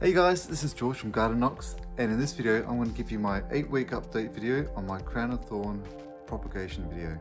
Hey guys, this is George from Garden Knocks and in this video I'm going to give you my 8 week update video on my crown of thorn propagation video.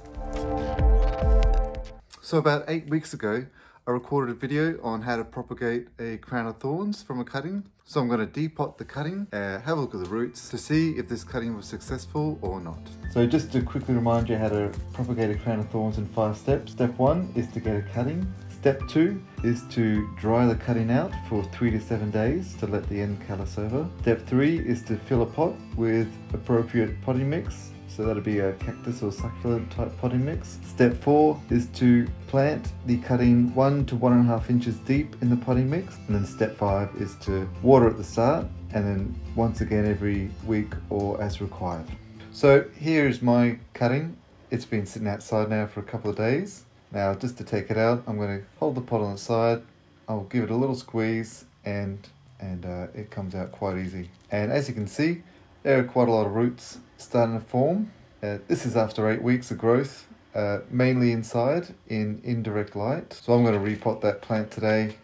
So about 8 weeks ago I recorded a video on how to propagate a crown of thorns from a cutting. So I'm going to depot the cutting, uh, have a look at the roots to see if this cutting was successful or not. So just to quickly remind you how to propagate a crown of thorns in 5 steps. Step 1 is to get a cutting. Step two is to dry the cutting out for three to seven days to let the end callus over. Step three is to fill a pot with appropriate potting mix. So that'll be a cactus or succulent type potting mix. Step four is to plant the cutting one to one and a half inches deep in the potting mix. And then step five is to water at the start and then once again every week or as required. So here's my cutting. It's been sitting outside now for a couple of days. Now just to take it out, I'm going to hold the pot on the side, I'll give it a little squeeze and, and uh, it comes out quite easy. And as you can see, there are quite a lot of roots starting to form. Uh, this is after 8 weeks of growth, uh, mainly inside in indirect light. So I'm going to repot that plant today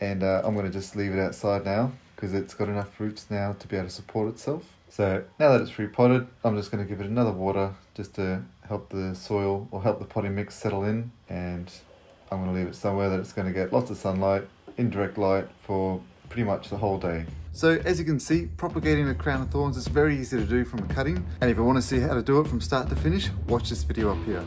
and uh, I'm going to just leave it outside now because it's got enough roots now to be able to support itself. So now that it's repotted, I'm just going to give it another water just to help the soil or help the potting mix settle in and I'm going to leave it somewhere that it's going to get lots of sunlight, indirect light for pretty much the whole day. So as you can see, propagating a crown of thorns is very easy to do from a cutting and if you want to see how to do it from start to finish, watch this video up here.